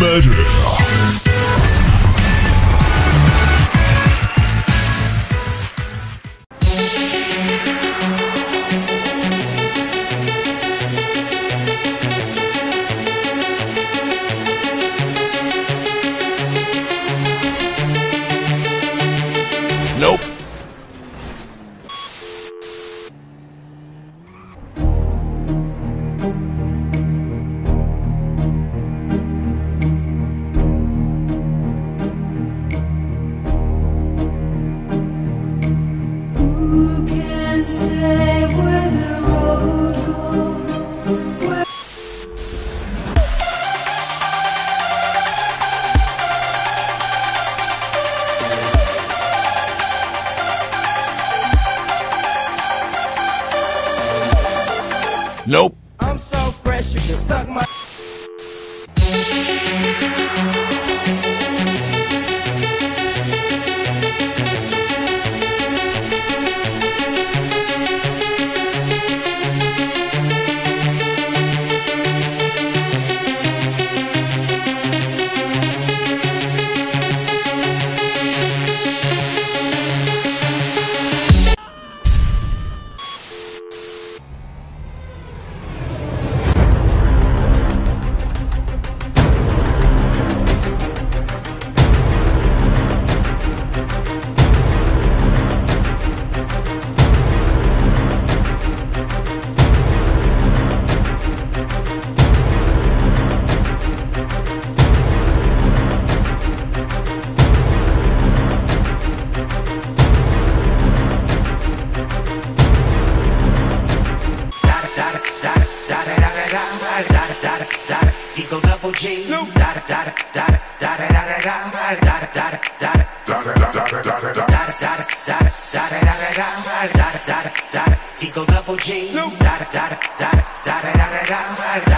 matter. Nope. Nope. I'm so fresh, you can suck my. Eagle double G. Da da da da da da da da da da da da da da Eagle double G. Da da da da da da da da da da